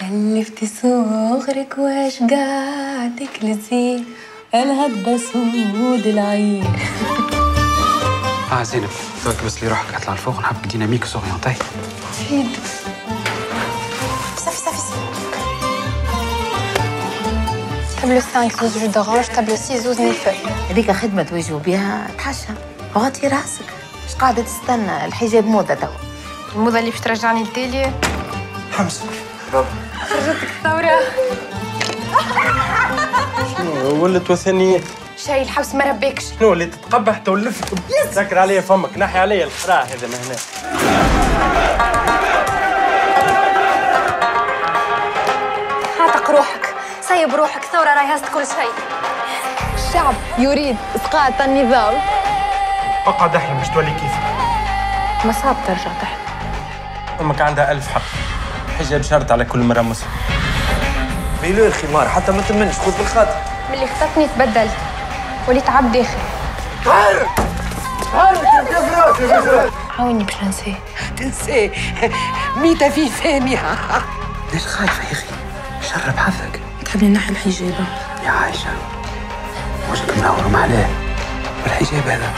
خلفتي صغرك واش قعدك لزين الهبة سود العين آه زينب. توك بس لي روحك أطلع لفوق نحب ديناميك سوريونتاي فيد صافي صافي تابلو 5 زوز جو دورانج تابلو 6 زوز نيفل هذيك خدمة تواجهوا بها تحشم وغطي راسك. مش قاعدة تستنى؟ الحجاب موضة توا. الموضة اللي باش ترجعني للتالي حمزة خرجتك الثورة ولت وثنية شاي الحبس ما ربيكش. شنو اللي تتقبح تولف سكر عليا فمك نحي عليا القراع هذا من هنا. عاتق روحك سيب روحك ثورة راهي هزت كل شيء. الشعب يريد إسقاط النظام اقعد احلم مش تولي كيفك. ما صعب ترجع تحت أمك عندها ألف حق. حجاب شرط على كل مرة مسلم بيلو الخمار حتى ما تمنش خذ بالخاطر. ملي خطفني تبدلت وليت عبد داخل عاوني باش ننساه تنساه ميتة في ثانية ليش خايفة يا أخي؟ شرب حظك تحبني نحي الحجابة يا عايشة وجهك منور معلاه والحجاب هذا؟